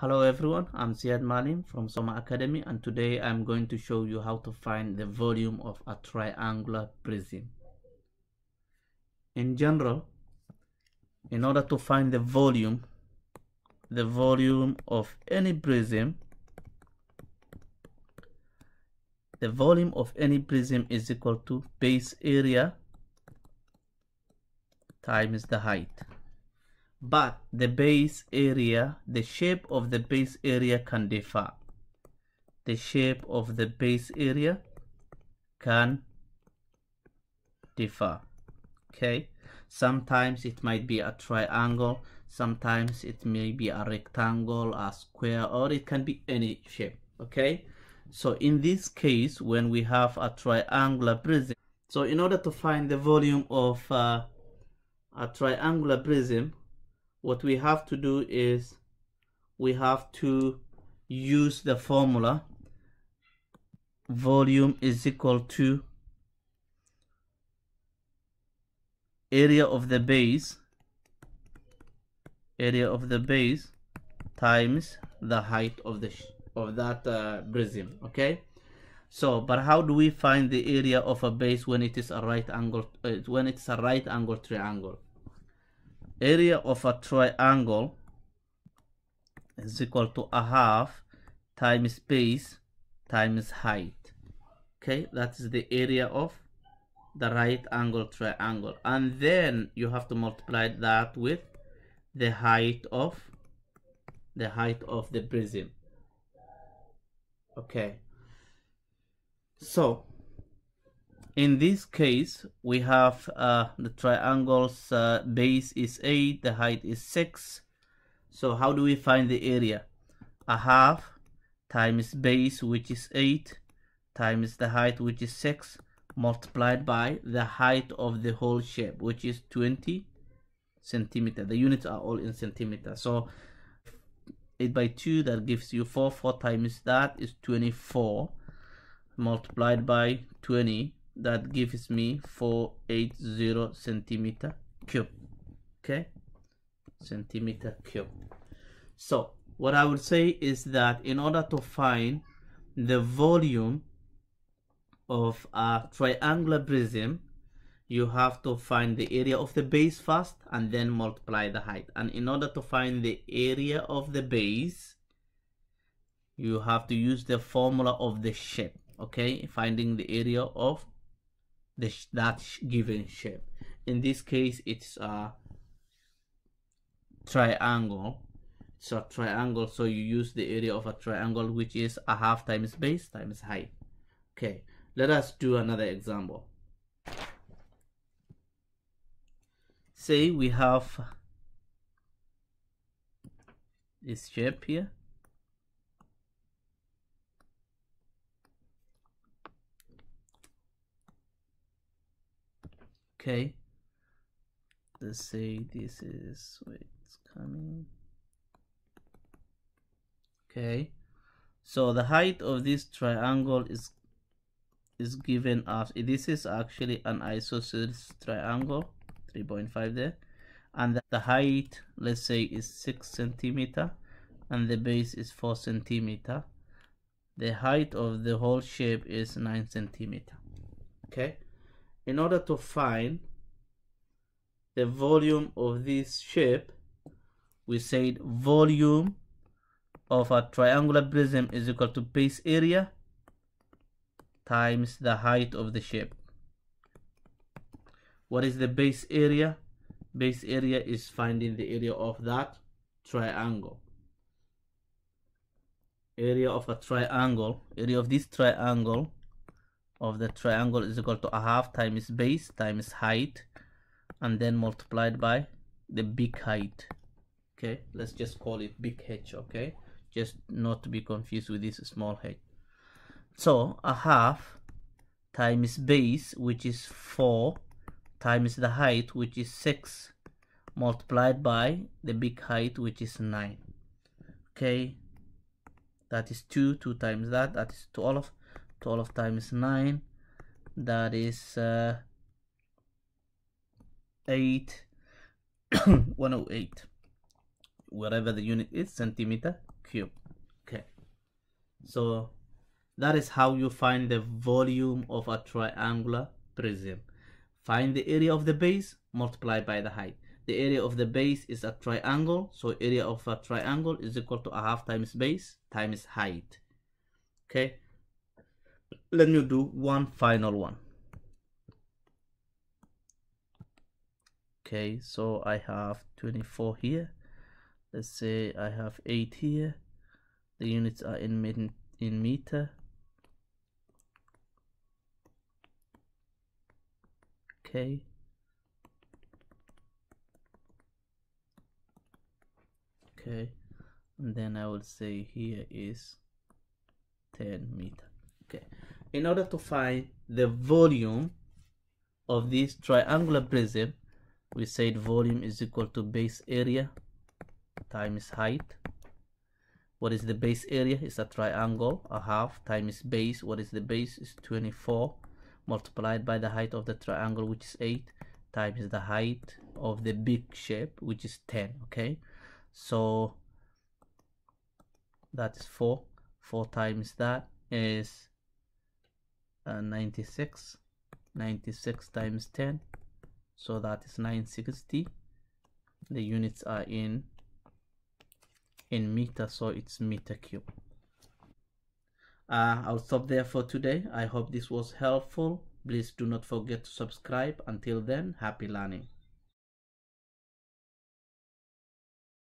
Hello everyone, I'm Siyad Maalim from Soma Academy and today I'm going to show you how to find the volume of a triangular prism. In general, in order to find the volume, the volume of any prism, the volume of any prism is equal to base area times the height but the base area, the shape of the base area can differ. The shape of the base area can differ. Okay, sometimes it might be a triangle, sometimes it may be a rectangle, a square, or it can be any shape. Okay, so in this case, when we have a triangular prism, so in order to find the volume of uh, a triangular prism, what we have to do is we have to use the formula volume is equal to area of the base area of the base times the height of the of that uh, prism okay? So but how do we find the area of a base when it is a right angle uh, when it's a right angle triangle area of a triangle is equal to a half times base times height. Okay that is the area of the right angle triangle. And then you have to multiply that with the height of the height of the prism. Okay. So in this case, we have uh, the triangle's uh, base is 8, the height is 6. So how do we find the area? A half times base, which is 8, times the height, which is 6, multiplied by the height of the whole shape, which is 20 centimeter. The units are all in centimeter. So 8 by 2, that gives you 4. 4 times that is 24 multiplied by 20 that gives me 480 centimeter cube okay? Centimeter cube. So what I would say is that in order to find the volume of a triangular prism you have to find the area of the base first and then multiply the height. And in order to find the area of the base you have to use the formula of the shape okay? Finding the area of the, that given shape. In this case, it's a triangle. It's a triangle, so you use the area of a triangle, which is a half times base times height. Okay, let us do another example. Say we have this shape here okay. Let's say this is it's coming. Okay. So the height of this triangle is is given as this is actually an isosceles triangle 3.5 there. And the height let's say is 6 centimeter and the base is 4 centimeter. The height of the whole shape is 9 centimeter. Okay in order to find the volume of this shape we said volume of a triangular prism is equal to base area times the height of the shape. What is the base area? Base area is finding the area of that triangle. Area of a triangle area of this triangle of the triangle is equal to a half times base times height and then multiplied by the big height. Okay let's just call it big h okay? Just not to be confused with this small h. So a half times base which is 4 times the height which is 6 multiplied by the big height which is 9 okay that is 2 2 times that that is 12 12 times 9 that is uh, 8 108 wherever the unit is centimeter cube. Okay. So that is how you find the volume of a triangular prism. Find the area of the base multiply by the height. The area of the base is a triangle so area of a triangle is equal to a half times base times height. Okay let me do one final one. Okay so I have 24 here. Let's say I have 8 here. The units are in in meter. Okay. Okay and then I will say here is 10 meter okay. In order to find the volume of this triangular prism we said volume is equal to base area times height. What is the base area? It's a triangle a half times base. What is the base? Is 24 multiplied by the height of the triangle which is 8 times the height of the big shape which is 10 okay? So that is 4 4 times that is uh, 96 96 times 10 so that is 960 the units are in in meter so it's meter cube. Uh, I'll stop there for today. I hope this was helpful. Please do not forget to subscribe. Until then happy learning